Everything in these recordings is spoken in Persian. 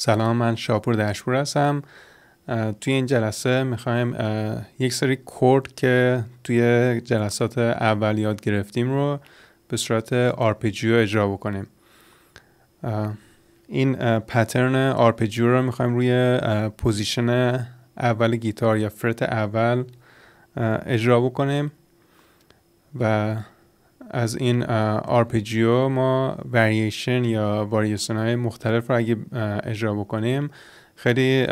سلام من شاپور دشپور هستم. توی این جلسه می‌خوایم یک سری chord که توی جلسات اول یاد گرفتیم رو به صورت arpeggio اجرا بکنیم. این pattern arpeggio رو می‌خوایم روی position اول گیتار یا fret اول اجرا بکنیم و از این arpeggio ما variation یا variation های مختلف رو اگه اجرا بکنیم خیلی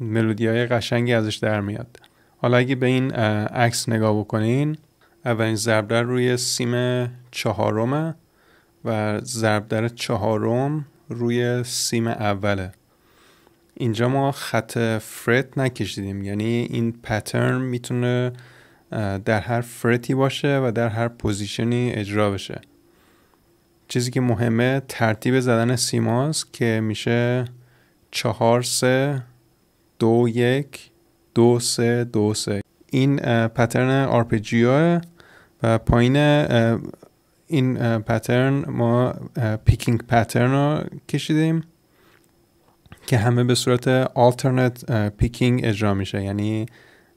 ملودی های قشنگی ازش در میاد. حالا اگه به این عکس نگاه بکنین اولین ضرب در روی سیم چهارمه و ضرب در چهارم روی سیم اوله. اینجا ما خط fret نکشیدیم یعنی این pattern می‌تونه در هر fret ی باشه و در هر position ی اجرا بشه. چیزی که مهمه ترتیب زدن سیماست که میشه چهار سه دو یک دو سه دو سه. این pattern arpeggio و پایین این pattern ما picking pattern رو کشیدیم که همه به صورت alternate picking اجرا میشه. یعنی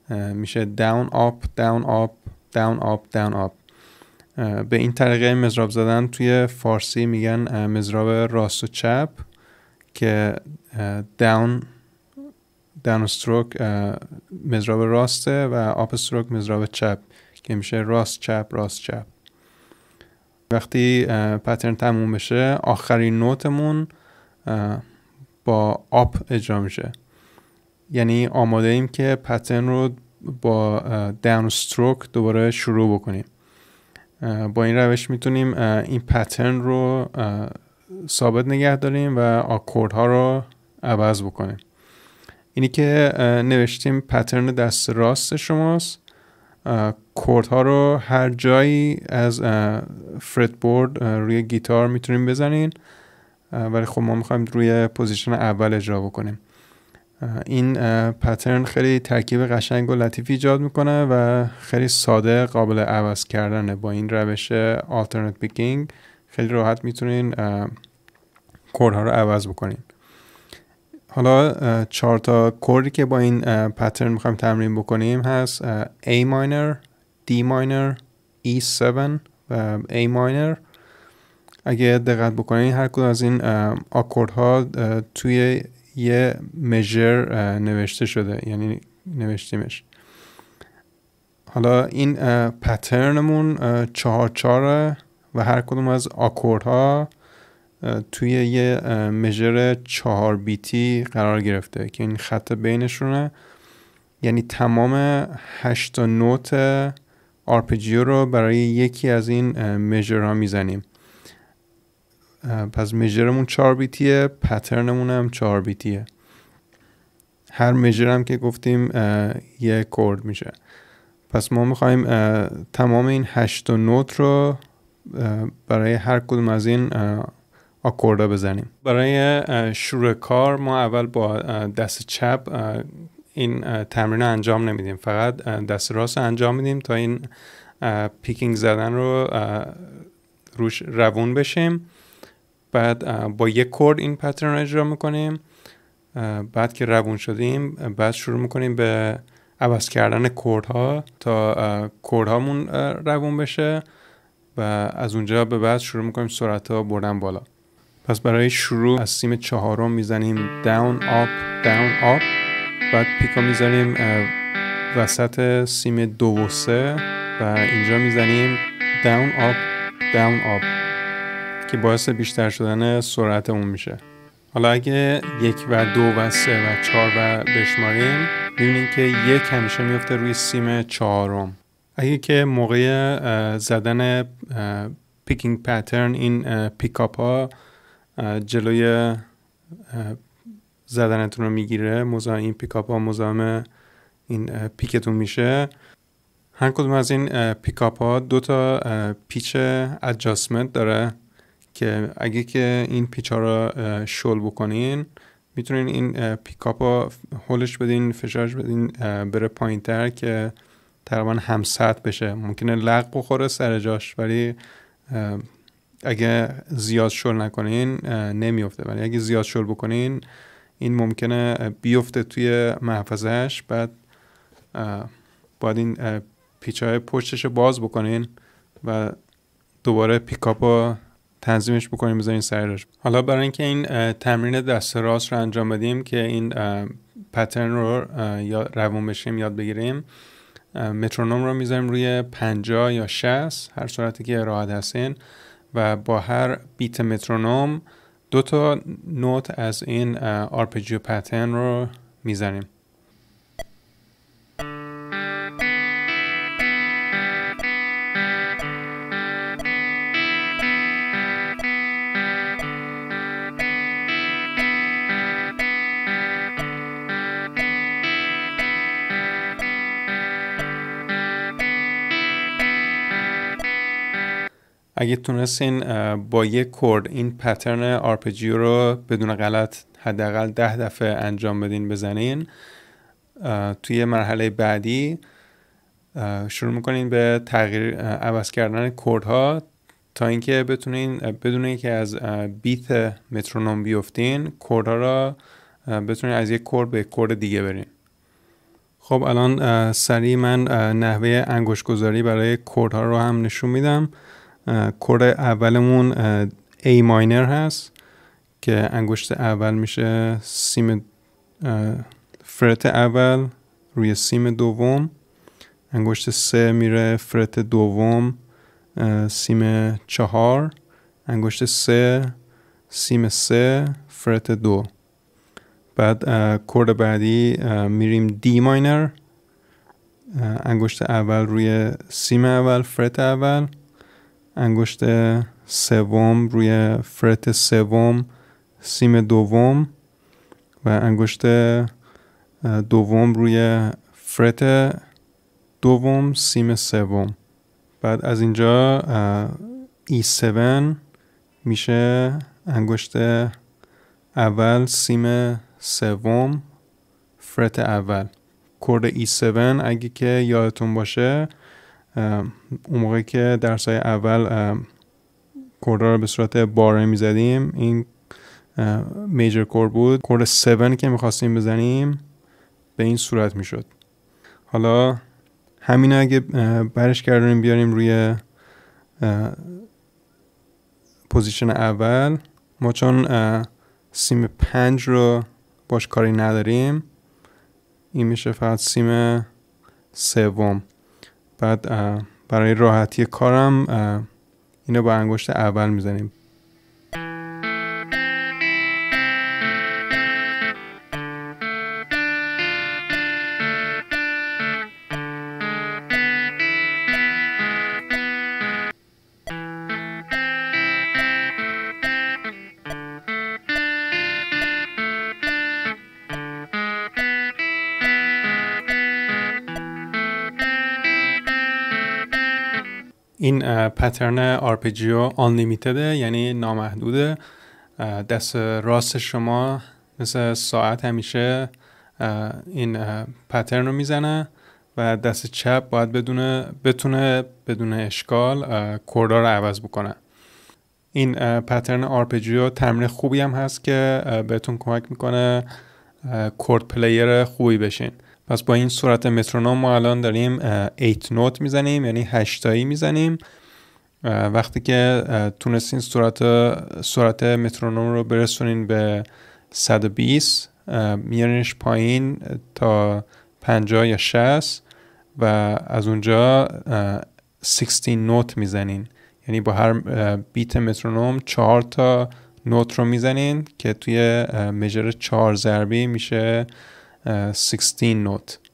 میشه down up down up down up down up. به این طریقه مزراب زدن توی فارسی میگن مزراب راست و چپ که down down استروک مزراب راسته و آپ استروک مزراب چپ که میشه راست چپ راست چپ. وقتی پترن تموم بشه آخرین نوتمون با آپ اجرا میشه. یعنی آماده ایم که پترن رو با داون استروک دوباره شروع بکنیم. با این روش می‌تونیم این پترن رو ثابت نگه داریم و آکورد ها رو عوض بکنیم. اینی که نوشتیم پترن دست راست شماست. کورد ها رو هر جایی از فرد بورد روی گیتار می‌تونیم بزنین. ولی خب ما می‌خوایم روی position اول اجرا بکنیم. این pattern خیلی ترکیب قشنگ و لطیفی ایجاد می‌کنه و خیلی ساده قابل عوض کردنه. با این روش alternate picking خیلی راحت می‌تونین chord ها رو عوض بکنین. حالا چهار تا chord ی که با این pattern می‌خوایم تمرین بکنیم هست A minor, D minor, E7 و A minor. اگه دقت بکنین هر کدوم از این ها توی یه مژر نوشته شده یعنی نوشتیمش. حالا این پترنمون چهار چهاره و هر کدوم از ها توی یه مژر چهار بیتی قرار گرفته که این خط بینشونه. یعنی تمام هشت نوت arpeggio رو برای یکی از این measure ها می‌زنیم. پس مژرمون چهار بیتیه پترنمون هم چهار بیتیه. هر measure هم که گفتیم یه chord میشه. پس ما می‌خوایم تمام این هشت نوت رو برای هر کدوم از این آکوردا بزنیم. برای شروع کار ما اول با دست چپ این تمرین انجام نمیدیم. فقط دست راست انجام میدیم تا این پیکینگ زدن رو روش روون بشیم. بعد با یک کورد این پترن رو اجرا می‌کنیم. بعد که روون شدیم بعد شروع می‌کنیم به عوض کردن کورد ها تا کورد هامون روون بشه و از اونجا به بعد شروع می‌کنیم سرعت ها بردن بالا. پس برای شروع از سیم چهارم می‌زنیم down up down up. بعد پیکا می‌زنیم وسط سیم دو و سه و اینجا می‌زنیم down up down up. که باعث بیشتر شدن سرعت اون میشه. حالا اگه یک و دو و سه و چهار و بشماریم می‌بینیم که یک همیشه میفته روی سیم چهارم. اگه که موقع زدن picking pattern این پیکاپ ها جلوی زدنتون رو می‌گیره مزاحم این پیکاپ ها مزاحم این pick تون میشه. هر کدوم از این پیکاپ ها دو تا پیچ adjustment داره. که اگه که این پیچ ها رو شل بکنین می‌تونین این پیکاپ ها هولش بدین فشارش بدین بره پایین تر که تقریبا هم سطح بشه. ممکنه لق بخوره سر جاش ولی اگه زیاد شل نکنین نمیفته ولی اگه زیاد شل بکنین این ممکنه بیفته توی محفظهش بعد باید این پیچ های پشتش رو باز بکنین و دوباره پیکاپ رو تنظیمش بکنیم بذارین سر حالا برای اینکه این تمرین دست راست رو انجام بدیم که این پترن رو یا روون بشیم یاد بگیریم مترونوم رو می‌ذاریم روی 50 یا 60 هر صورتی که راحت هستین و با هر بیت مترونوم دو تا نوت از این آرپجیو پترن رو می‌زنیم اگه تونستین با یک کورد این پترن آرپجیو رو بدون غلط حداقل ده دفعه انجام بدین بزنین. توی مرحله بعدی شروع می‌کنین به تغییر عوض کردن ها تا اینکه بتونین بدون اینکه از بیت مترونوم بیفتین ها را بتونین از یک کورد به کورد دیگه برین. خب الان سریع من نحوه انگشت گذاری برای ها رو هم نشون میدم. کور اولمون A ماینر هست که انگشت اول میشه سیم فرت اول روی سیم دوم. انگشت سه میره فرت دوم سیم چهار. انگشت سه سیم سه فرت دو. بعد کورد بعدی میریم دی ماینر انگشت اول روی سیم اول فرت اول. انگشت سوم روی فرت سوم سیم دوم و انگشت دوم روی فرت دوم سیم سوم. بعد از اینجا E7 میشه انگشت اول سیم سوم فرت اول. کورد E7 اگه که یادتون باشه اون موقع که درس های اول کوردا رو به صورت باره می‌زدیم این میجر کور بود. کورد 7 که می‌خواستیم بزنیم به این صورت می‌شد. حالا همین اگه برش کردیم بیاریم روی پوزیشن اول. ما چون سیم پنج رو باش کاری نداریم این میشه فقط سیم سوم. بعد برای راحتی کارم اینو با انگشت اول می‌زنیم. این pattern arpeggio unlimited ه یعنی نامحدوده. دست راست شما مثل ساعت همیشه این pattern رو می‌زنه و دست چپ باید بدونه بتونه بدون اشکال chord ا رو عوض بکنه. این pattern arpeggio تمرین خوبی هم هست که بهتون کمک می‌کنه chord player خوبی بشین. پس با این صورت مترونوم ما الان داریم 8 نوت می‌زنیم یعنی هشتایی می‌زنیم. وقتی که تونستین صورت صورت مترونوم رو برسونین به 120 میارینش پایین تا 50 یا 60 و از اونجا 16 نوت می‌زنین. یعنی با هر بیت مترونوم 4 تا نوت رو می‌زنین که توی مجر 4 ضربی میشه 16 note.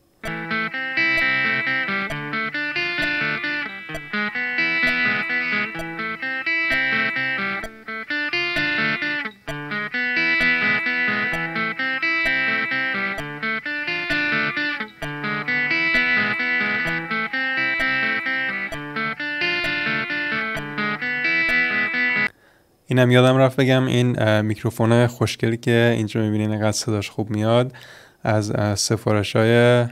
اینم یادم رفت بگم این میکروفون خوشگلی که اینجا می‌بینین اینقدر صداش خوب میاد از سفارش های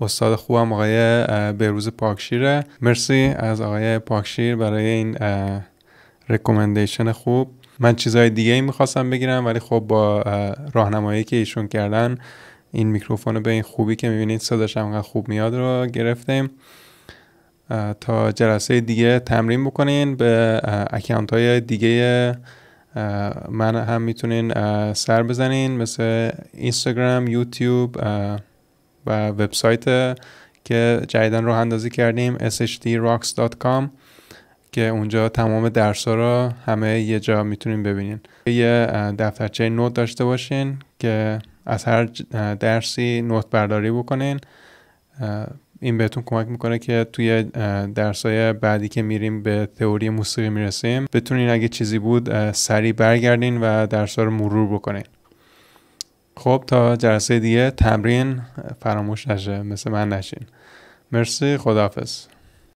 استاد خوبم آقای بهروز پاکشیره. مرسی از آقای پاکشیر برای این recommendation خوب. من چیزهای دیگه ای می‌خواستم بگیرم ولی خب با راهنمایی که ایشون کردن این میکروفون به این خوبی که می‌بینید صداش هم خوب میاد رو گرفتیم. تا جلسه دیگه تمرین بکنین به اکانت های دیگه من هم می‌تونین سر بزنین مثل اینستاگرام یوتیوب و وبسایت که جدیدن راه اندازی کردیم shdrocks.com که اونجا تمام درس ها رو همه یه جا می‌تونین ببینین. یه دفترچه نوت داشته باشین که از هر درسی نوت برداری بکنین این بهتون کمک می‌کنه که توی درسای بعدی که میریم به تئوری موسیقی می‌رسیم بتونین اگه چیزی بود سریع برگردین و درس رو مرور بکنین. خب تا جلسه دیگه تمرین فراموش نشه مثل من نشین. مرسی خداحافظ.